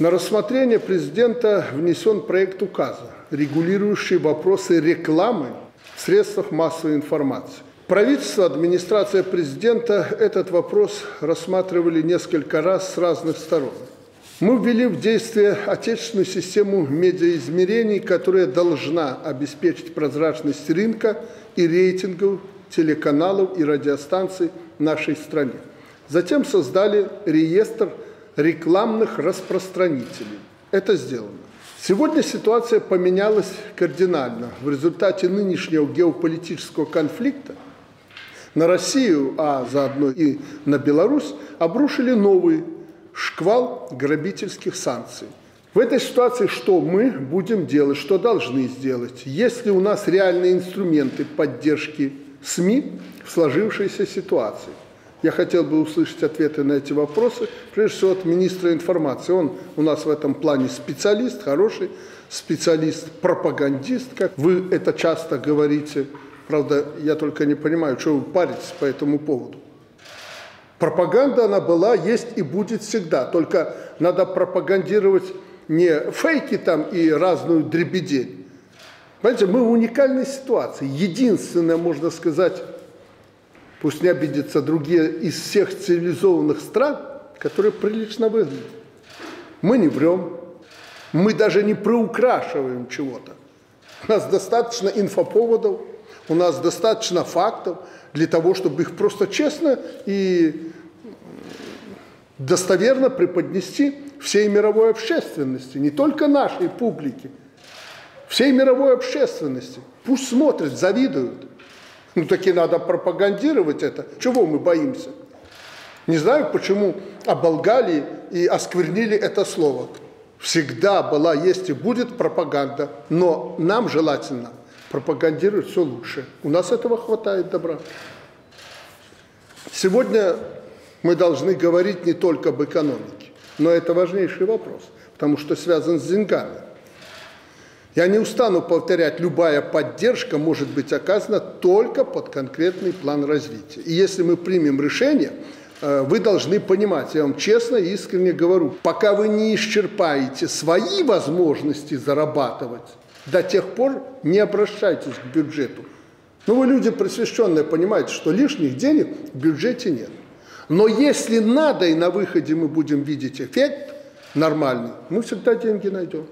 На рассмотрение президента внесен проект указа, регулирующий вопросы рекламы в средствах массовой информации. Правительство, администрация президента этот вопрос рассматривали несколько раз с разных сторон. Мы ввели в действие отечественную систему медиаизмерений, которая должна обеспечить прозрачность рынка и рейтингов телеканалов и радиостанций нашей стране. Затем создали реестр рекламных распространителей. Это сделано. Сегодня ситуация поменялась кардинально. В результате нынешнего геополитического конфликта на Россию, а заодно и на Беларусь, обрушили новый шквал грабительских санкций. В этой ситуации что мы будем делать, что должны сделать? Есть ли у нас реальные инструменты поддержки СМИ в сложившейся ситуации? Я хотел бы услышать ответы на эти вопросы, прежде всего от министра информации. Он у нас в этом плане специалист, хороший специалист, пропагандист, как вы это часто говорите. Правда, я только не понимаю, что вы паритесь по этому поводу. Пропаганда она была, есть и будет всегда. Только надо пропагандировать не фейки там и разную дребедень. Понимаете, мы в уникальной ситуации. Единственное, можно сказать, пусть не обидятся другие из всех цивилизованных стран, которые прилично выглядят. Мы не врем, мы даже не приукрашиваем чего-то. У нас достаточно инфоповодов, у нас достаточно фактов для того, чтобы их просто честно и достоверно преподнести всей мировой общественности, не только нашей публике, всей мировой общественности. Пусть смотрят, завидуют. Ну таки надо пропагандировать это. Чего мы боимся? Не знаю, почему оболгали и осквернили это слово. Всегда была, есть и будет пропаганда, но нам желательно пропагандировать все лучше. У нас этого хватает добра. Сегодня мы должны говорить не только об экономике, но это важнейший вопрос, потому что связан с деньгами. Я не устану повторять, любая поддержка может быть оказана только под конкретный план развития. И если мы примем решение, э, вы должны понимать, я вам честно и искренне говорю, пока вы не исчерпаете свои возможности зарабатывать, до тех пор не обращайтесь к бюджету. Ну, вы люди просвещенные, понимаете, что лишних денег в бюджете нет. Но если надо, и на выходе мы будем видеть эффект нормальный, мы всегда деньги найдем.